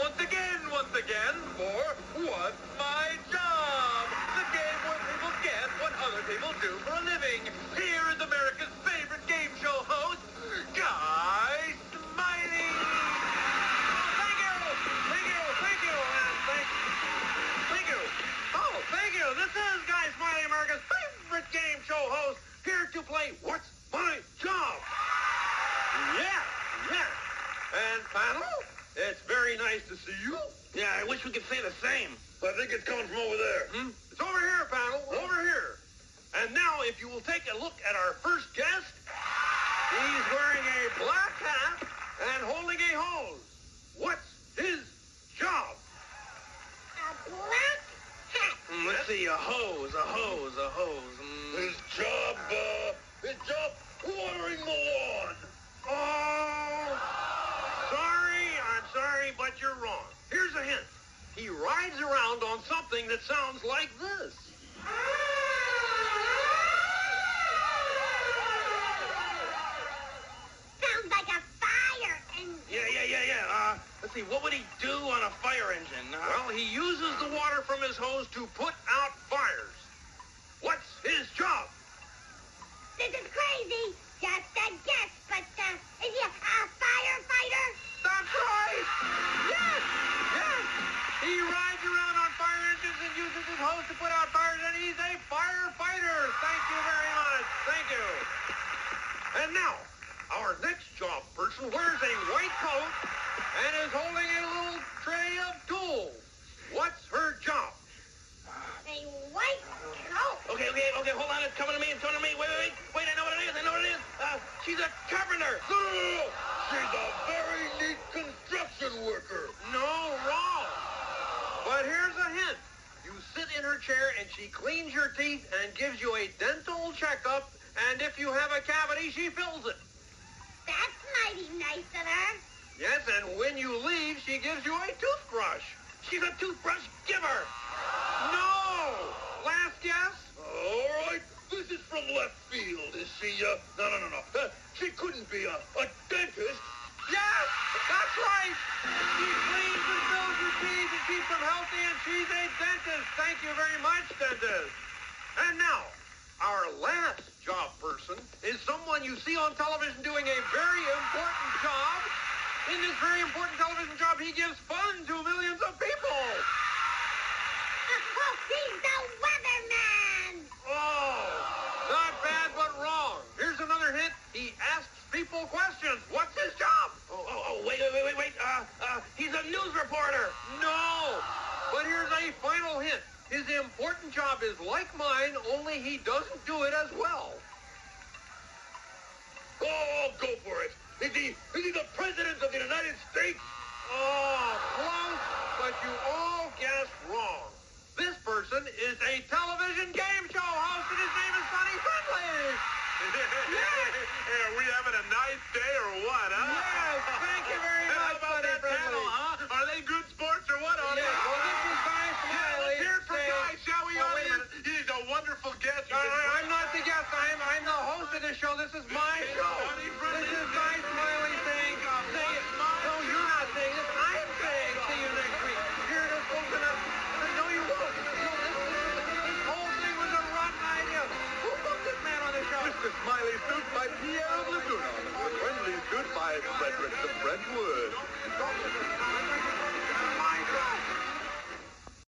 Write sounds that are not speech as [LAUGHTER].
once again, once again, for What's My Job? The game where people get what other people do for a living. Here is America's favorite game show host, Guy Smiley. Oh, thank you, thank you, thank you, and thank, thank you. Oh, thank you. This is Guy Smiley, America's favorite game show host, here to play What's My Job? Yeah, yeah. And panel, nice to see you. Yeah, I wish we could say the same. I think it's coming from over there. Hmm? It's over here, panel, over here. And now, if you will take a look at our first guest, he's wearing a black hat and holding a hose. But you're wrong. Here's a hint. He rides around on something that sounds like this. Sounds like a fire engine. Yeah, yeah, yeah, yeah. Uh, let's see, what would he do on a fire engine? Uh, Well, he uses the water from his hose to put out fires. What's his job? And now, our next job person wears a white coat and is holding a little tray of tools. What's her job? A white coat. Okay, okay, okay, hold on. It's coming to me. It's coming to me. Wait, wait, wait. Wait, I know what it is. I know what it is. Uh, she's a carpenter. No, no, no, no. She's a very neat construction worker. No, wrong. But here's a hint. You sit in her chair and she cleans your teeth and gives you a dental checkup. And if you have a cavity, she fills it. That's mighty nice of her. Yes, and when you leave, she gives you a toothbrush. She's a toothbrush giver. No! Last guess? All right, this is from left field. Is she, uh, no, no, no, no. Uh, she couldn't be a, a dentist. Yes! That's right! She cleans and fills your teeth and keeps them healthy, and she's a dentist. Thank you very much, dentist. And now, our last job person is someone you see on television doing a very important job. In this very important television job, he gives fun to millions of people. Oh, he's the weatherman. Oh, not bad, but wrong. Here's another hint. He asks people questions. What's his job? Oh, oh, oh, wait, wait, wait, wait, wait. Uh, uh, he's a news reporter. No. But here's a final hint. His important job is like mine, only he doesn't do it as well. Oh, go for it. Is he, is he the president of the United States? Oh, close, but you all guessed wrong. This person is a television game show host, and his name is Sonny Friendly. yeah, [LAUGHS] are we having a nice day or what, huh? Frederick the French.